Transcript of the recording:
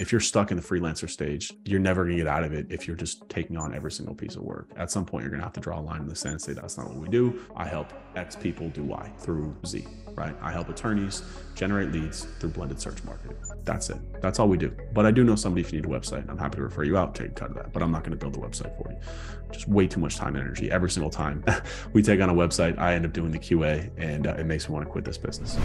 if you're stuck in the freelancer stage, you're never going to get out of it if you're just taking on every single piece of work. At some point, you're going to have to draw a line in the sand and say, that's not what we do. I help X people do Y through Z, right? I help attorneys generate leads through blended search marketing. That's it. That's all we do. But I do know somebody if you need a website. I'm happy to refer you out, take a cut of that. But I'm not going to build the website for you. Just way too much time and energy. Every single time we take on a website, I end up doing the QA and uh, it makes me want to quit this business.